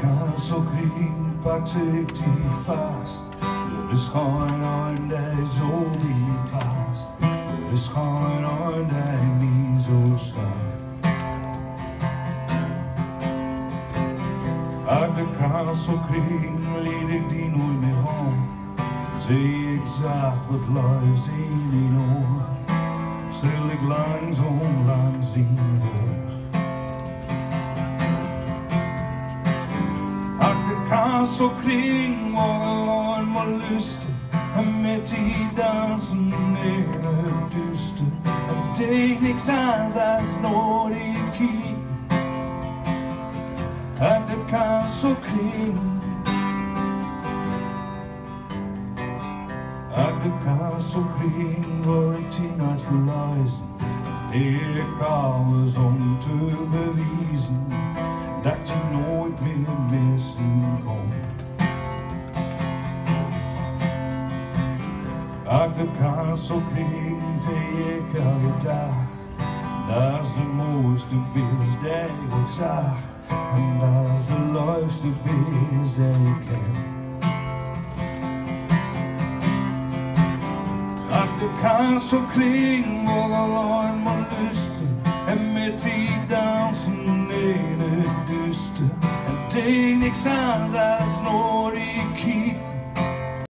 kras omkring, fortægtig fast. Det schijnt en dag zo die past. Det dag niet zo start. Uit de kras omkring, liet ik die nooit meer om. Zie ik zacht wat zien in oor. Stil ik langzaam langs die deur. Uit de kras omkring, waar alleen maar lusten. En met die dansen in het duister. Het deed niks aan als nooit ik kiek. Uit de kras omkring. Uit de kras omkring wil ik die nooit verliezen. Ik alles om te bewijzen dat je nooit meer De kras omkring zei ik elke dag. Dat is de mooiste bis die ik ooit zag. En dat is de leukste bis die ik ken. Uit de kans omkring waar alleen maar lusten En met die dansen in het duister En deed niks aan als nooit ik